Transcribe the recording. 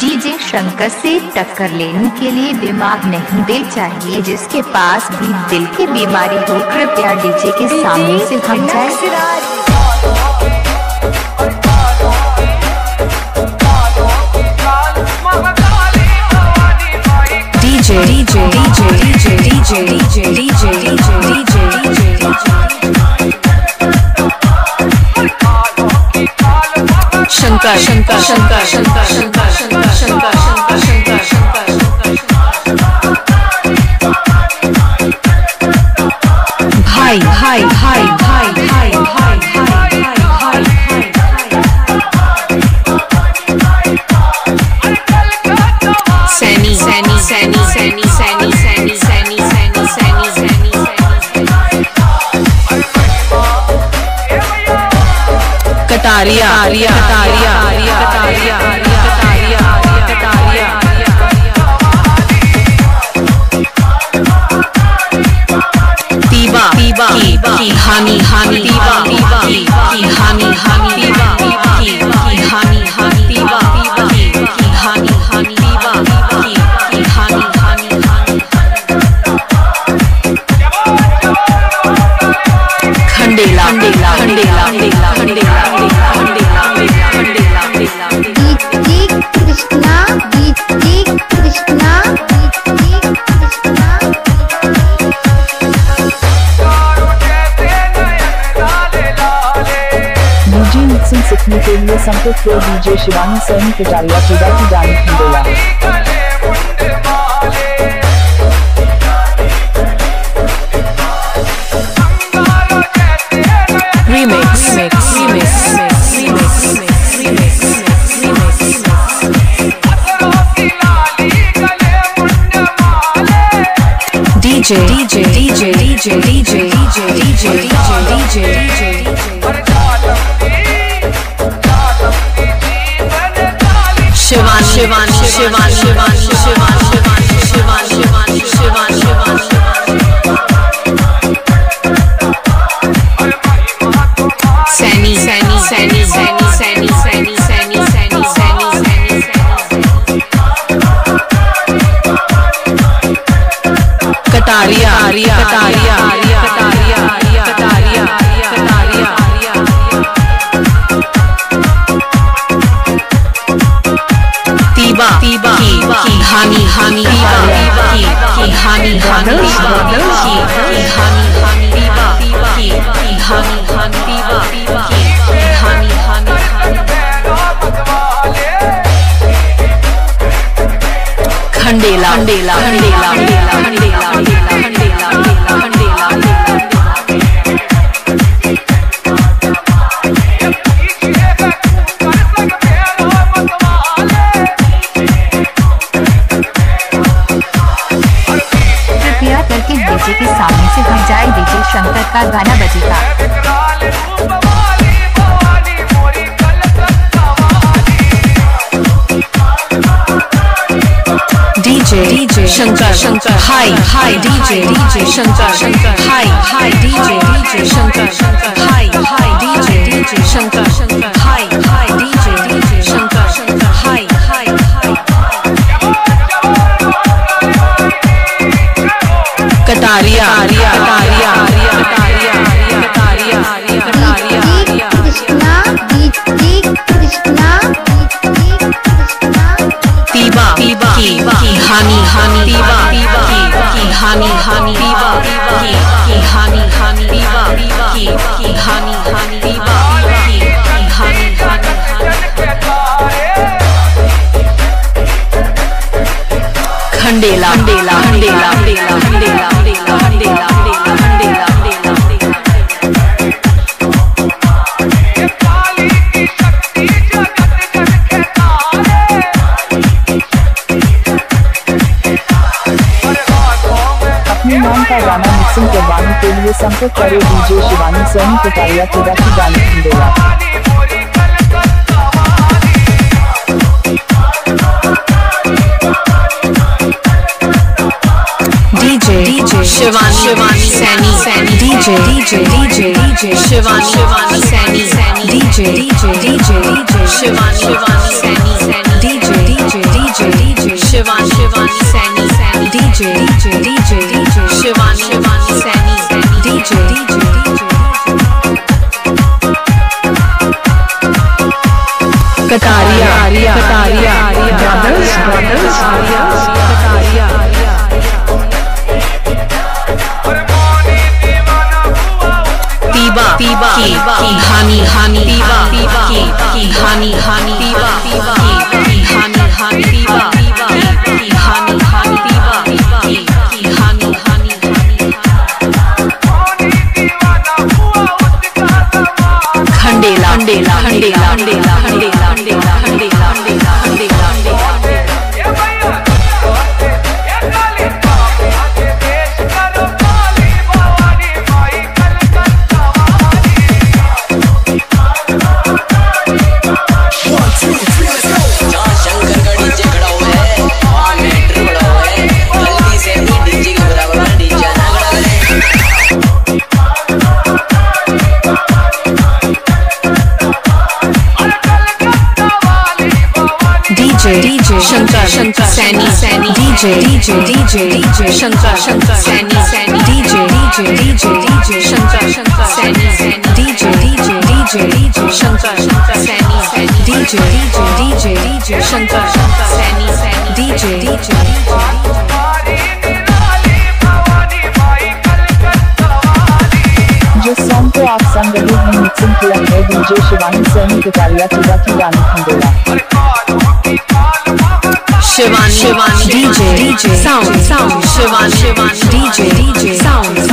DJ Shankar से टक्कर लेने के लिए दिमाग नहीं दे चाहिए जिसके पास भी दिल की बीमारी हो कृपया डीजे के सामने से हम जाए। DJ DJ DJ DJ DJ DJ Shankar Shankar Shankar Shankar Shankar Shankar Shankar Shankar Shankar Shankar भाई भाई भाई भाई भाई भाई भाई भाई भाई सैनी सैनी सैनी सैनी सैनी सैनी सैनी सैनी सैनी सैनी कटारिया कटारिया कटारिया हानि हानि हानि हानि लिए संकेत को डीजे शिवानी सैनी के चूडा की गाने की बोला DJ DJ DJ DJ DJ DJ DJ DJ Shivan Shivan Shivan Shivan Shivan Shivan Shivan Shivan Saini Saini Saini धानी धानी धानी खंडेला खंडेला खंडेला। शंकर के बेटे के सामने से हट जाए देखे शंकर का गाना बजेगा DJ DJ Shankar Shankar Hi Hi DJ DJ Shankar Shankar Hi Hi DJ DJ Shankar Shankar Hi Hi DJ DJ Shankar Shankar Kataria Kataria Kataria Kataria Kataria Kataria Krishna Krishna तीबा। तीबा। की की हानि। हानि तीबा तीबा। की की हानि। हानि। तीबा। की की हानि। हानि। तीबा। की की हानि। हानि। तीबा। की की हानि। हानि। खंडेला खंडेला। खंडेला। लिए संपर्क करो डीजे शिवानी सोनी कटारिया खुदा की गाने Khandela Shivani Shivani Saini Saini DJ DJ DJ DJ Shivani Shivani Saini Saini DJ DJ DJ DJ Shivani Shivani Saini Saini DJ DJ DJ DJ की धानी धानी की धानी Sani Sani DJ DJ DJ DJ Shankar Shankar Sani Sani DJ DJ DJ DJ Shankar Shankar Sani Sani DJ DJ DJ DJ Shankar Shankar Sani Sani DJ DJ DJ DJ Shankar Shankar Sani Sani DJ DJ DJ जिस song को आप सुन रहे हैं mixing किया है DJ Shivani Saini के कटारिया चिदा की गानी Khandela Shivani Shivani DJ DJ Sound Sound Shivani Shivani DJ DJ Sound